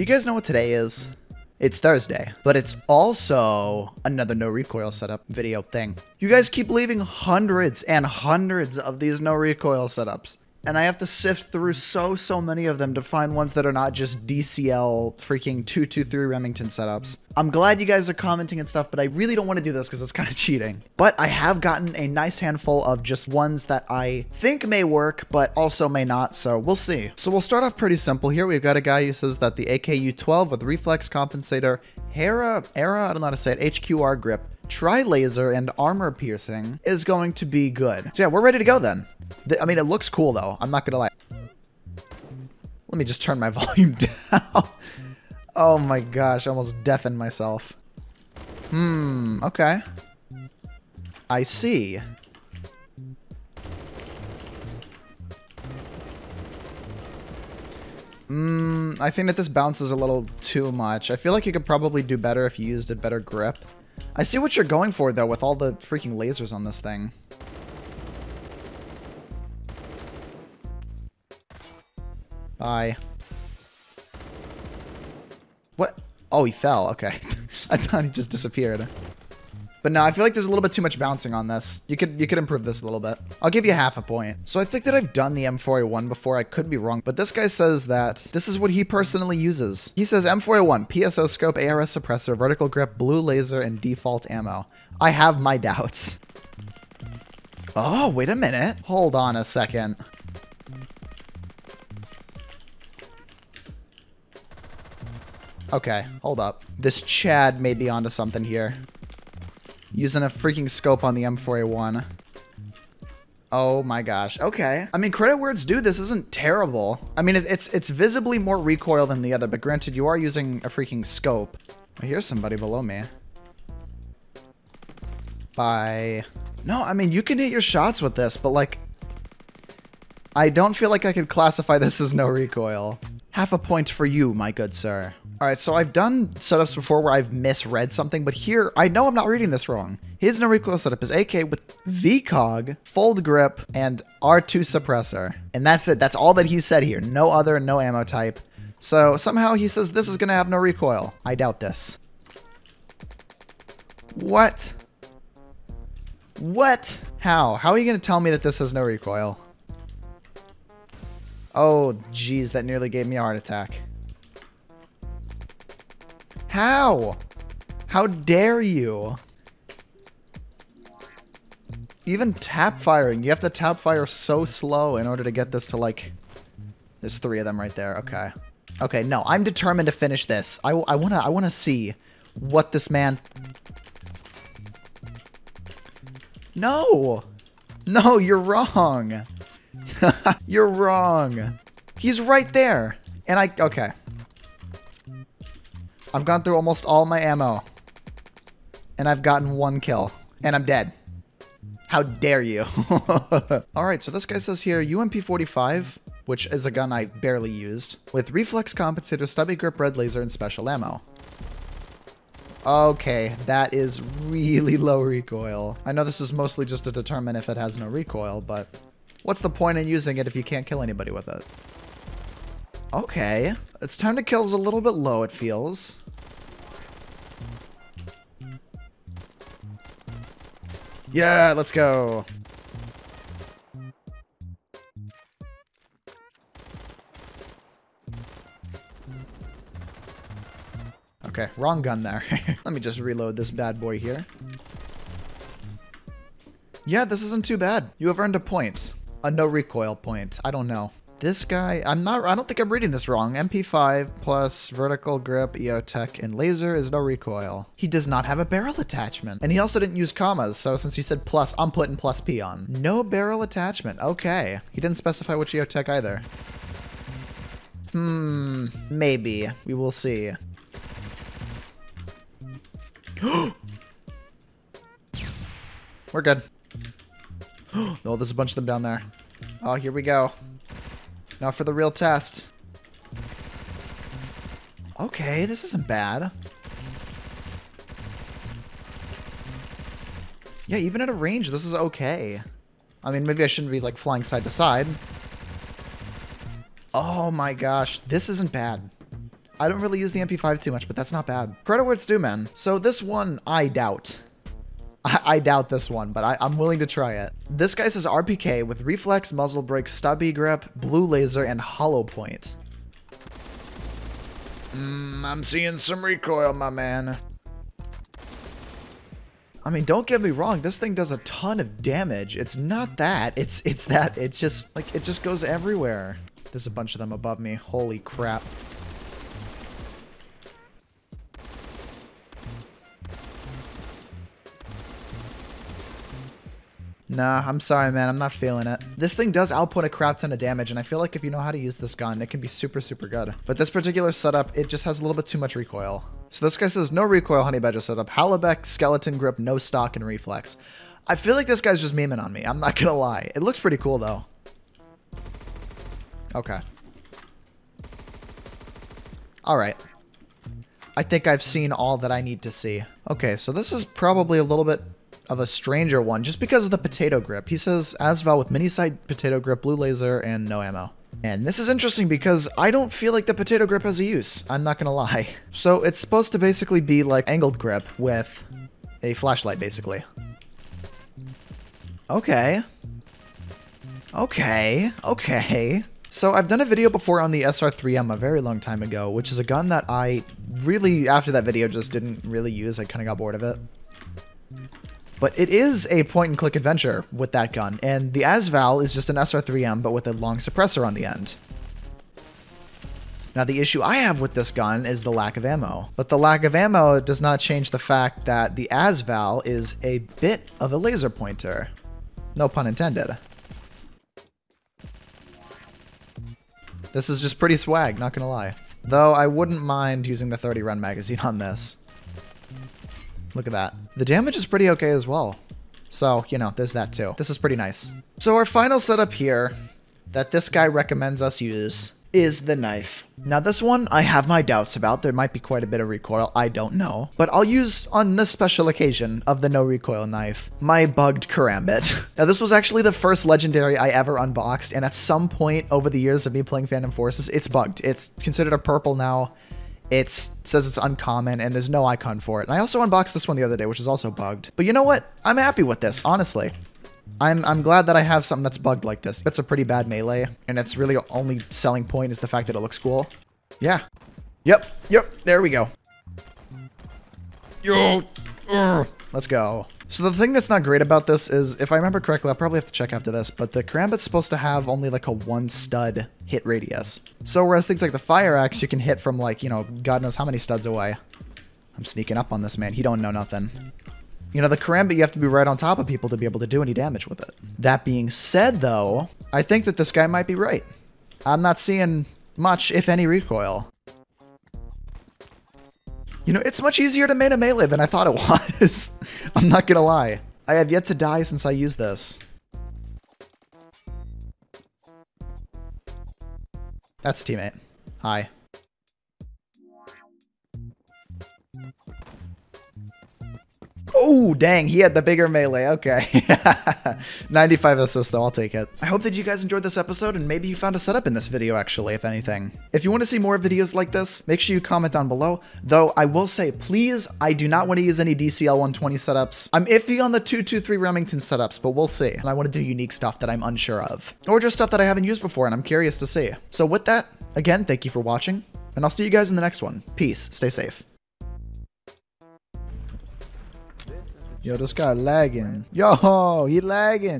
You guys know what today is? It's Thursday, but it's also another no recoil setup video thing. You guys keep leaving hundreds and hundreds of these no recoil setups and I have to sift through so, so many of them to find ones that are not just DCL freaking 223 Remington setups. I'm glad you guys are commenting and stuff, but I really don't want to do this because it's kind of cheating. But I have gotten a nice handful of just ones that I think may work, but also may not, so we'll see. So we'll start off pretty simple here. We've got a guy who says that the AKU-12 with reflex compensator, Hera, Era, I don't know how to say it, HQR grip, tri-laser, and armor piercing is going to be good. So yeah, we're ready to go then. I mean, it looks cool, though. I'm not to lie. Let me just turn my volume down. oh my gosh, I almost deafened myself. Hmm, okay. I see. Hmm, I think that this bounces a little too much. I feel like you could probably do better if you used a better grip. I see what you're going for, though, with all the freaking lasers on this thing. Bye. What? Oh, he fell. Okay. I thought he just disappeared. But no, I feel like there's a little bit too much bouncing on this. You could you could improve this a little bit. I'll give you half a point. So I think that I've done the M4A1 before. I could be wrong, but this guy says that this is what he personally uses. He says M4A1, PSO scope, ARS suppressor, vertical grip, blue laser, and default ammo. I have my doubts. Oh, wait a minute. Hold on a second. Okay, hold up. This Chad may be onto something here. Using a freaking scope on the M4A1. Oh my gosh. Okay. I mean, credit where it's due. This isn't terrible. I mean, it's it's visibly more recoil than the other, but granted, you are using a freaking scope. I hear somebody below me. Bye. No, I mean, you can hit your shots with this, but like, I don't feel like I could classify this as no recoil. Half a point for you, my good sir. All right, so I've done setups before where I've misread something, but here, I know I'm not reading this wrong. His no recoil setup is AK with VCOG, fold grip, and R2 suppressor. And that's it. That's all that he said here. No other, no ammo type. So somehow he says this is going to have no recoil. I doubt this. What? What? How? How are you going to tell me that this has no recoil? Oh, geez, that nearly gave me a heart attack. How? How dare you? Even tap firing. You have to tap fire so slow in order to get this to like... There's three of them right there. Okay. Okay, no. I'm determined to finish this. I, I want to I wanna see what this man... No! No, you're wrong. you're wrong. He's right there. And I... Okay. I've gone through almost all my ammo. And I've gotten one kill. And I'm dead. How dare you? Alright, so this guy says here, UMP-45, which is a gun I barely used, with reflex compensator, stubby grip red laser, and special ammo. Okay, that is really low recoil. I know this is mostly just to determine if it has no recoil, but what's the point in using it if you can't kill anybody with it? Okay. Its time to kill is a little bit low, it feels. Yeah, let's go. Okay, wrong gun there. Let me just reload this bad boy here. Yeah, this isn't too bad. You have earned a point. A no recoil point. I don't know. This guy, I'm not, I don't think I'm reading this wrong. MP5 plus vertical grip, EOTech, and laser is no recoil. He does not have a barrel attachment. And he also didn't use commas, so since he said plus, I'm putting plus P on. No barrel attachment, okay. He didn't specify which EOTech either. Hmm, maybe. We will see. We're good. oh, there's a bunch of them down there. Oh, here we go. Now for the real test. Okay, this isn't bad. Yeah, even at a range, this is okay. I mean, maybe I shouldn't be, like, flying side to side. Oh my gosh, this isn't bad. I don't really use the MP5 too much, but that's not bad. Credit where it's due, man. So this one, I doubt. I, I doubt this one, but I, am willing to try it. This guy says RPK with reflex, muzzle brake, stubby grip, blue laser, and hollow point. Mmm, I'm seeing some recoil, my man. I mean, don't get me wrong, this thing does a ton of damage. It's not that, it's it's that, it's just, like, it just goes everywhere. There's a bunch of them above me, holy crap. Nah, I'm sorry, man. I'm not feeling it. This thing does output a crap ton of damage, and I feel like if you know how to use this gun, it can be super, super good. But this particular setup, it just has a little bit too much recoil. So this guy says, no recoil honey badger setup, Hallabeck, skeleton grip, no stock, and reflex. I feel like this guy's just memeing on me. I'm not gonna lie. It looks pretty cool, though. Okay. Alright. I think I've seen all that I need to see. Okay, so this is probably a little bit of a stranger one just because of the potato grip. He says Asval with mini sight potato grip, blue laser, and no ammo. And this is interesting because I don't feel like the potato grip has a use. I'm not gonna lie. So it's supposed to basically be like angled grip with a flashlight, basically. Okay. Okay. Okay. So I've done a video before on the SR3M a very long time ago, which is a gun that I really, after that video, just didn't really use. I kind of got bored of it. But it is a point and click adventure with that gun, and the Asval is just an SR3M but with a long suppressor on the end. Now the issue I have with this gun is the lack of ammo, but the lack of ammo does not change the fact that the Asval is a bit of a laser pointer. No pun intended. This is just pretty swag, not gonna lie. Though I wouldn't mind using the 30 round magazine on this. Look at that. The damage is pretty okay as well. So, you know, there's that too. This is pretty nice. So our final setup here that this guy recommends us use is the knife. Now this one I have my doubts about. There might be quite a bit of recoil. I don't know. But I'll use on this special occasion of the no recoil knife, my bugged Karambit. now this was actually the first legendary I ever unboxed. And at some point over the years of me playing Phantom Forces, it's bugged. It's considered a purple now. It says it's uncommon and there's no icon for it. And I also unboxed this one the other day, which is also bugged. But you know what? I'm happy with this, honestly. I'm, I'm glad that I have something that's bugged like this. It's a pretty bad melee, and its really only selling point is the fact that it looks cool. Yeah. Yep, yep, there we go. Yo, let's go. So the thing that's not great about this is, if I remember correctly, I'll probably have to check after this, but the Karambit's supposed to have only like a one stud hit radius. So whereas things like the Fire Axe, you can hit from like, you know, God knows how many studs away. I'm sneaking up on this man. He don't know nothing. You know, the Karambit, you have to be right on top of people to be able to do any damage with it. That being said, though, I think that this guy might be right. I'm not seeing much, if any, recoil. You know, it's much easier to main a melee than I thought it was. I'm not gonna lie. I have yet to die since I used this. That's teammate. Hi. Oh, dang, he had the bigger melee. Okay. 95 assists, though. I'll take it. I hope that you guys enjoyed this episode, and maybe you found a setup in this video, actually, if anything. If you want to see more videos like this, make sure you comment down below. Though, I will say, please, I do not want to use any DCL 120 setups. I'm iffy on the 223 Remington setups, but we'll see. And I want to do unique stuff that I'm unsure of. Or just stuff that I haven't used before, and I'm curious to see. So with that, again, thank you for watching, and I'll see you guys in the next one. Peace. Stay safe. Yo, this guy lagging. Yo, he lagging.